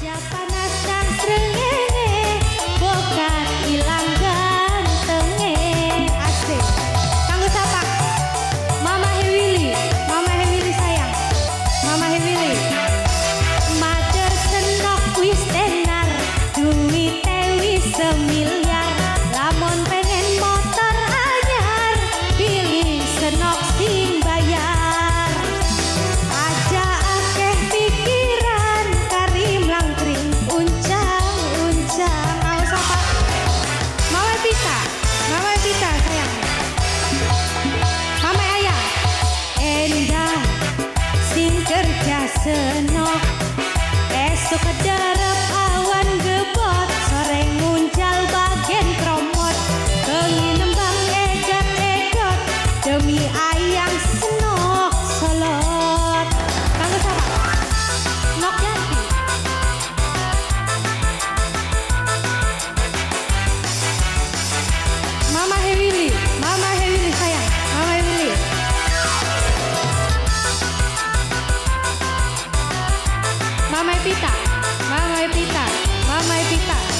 senok Mamãe Pita, Mamãe Pita, Mamãe Pita.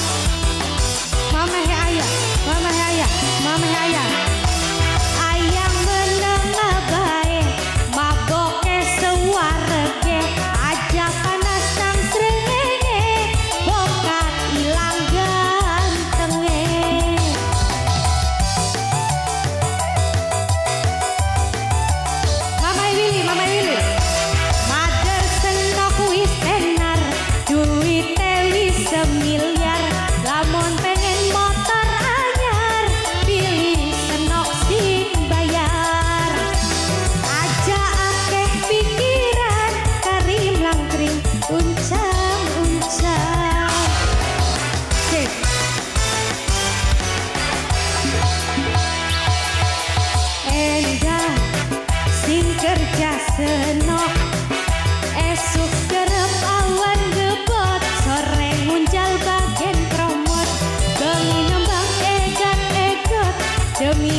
senok. Esuk kerep awan gebot. Sore muncul bagian kromot bangun nyembang egat egot. Demi